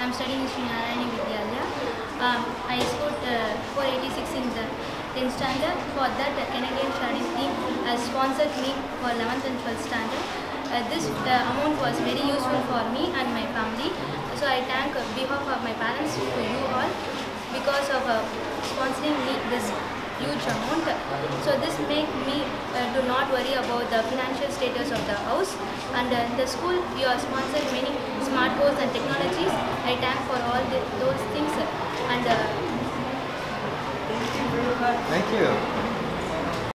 I'm studying in Sri Narayani Vidyalaya. Um, I scored uh, 486 in the 10th standard. For that, the Canadian team has sponsored me for 11th and 12th standard. Uh, this uh, amount was very useful for me and my family. So I thank uh, behalf of my parents to you all because of uh, sponsoring me this huge amount. So this make me uh, to not worry about the financial status of the house. And uh, the school, you are sponsored many smart boards and technologies. I thank for all the, those things. And uh, Thank you.